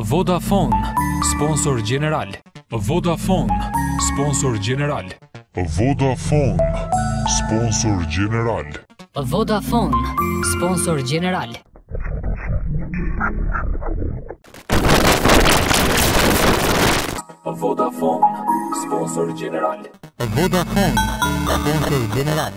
Vodafone, sponsor general. Vodafone, sponsor general. Vodafone, sponsor general. Vodafone, sponsor general. Vodafone, sponsor general. Vodafone, sponsor general.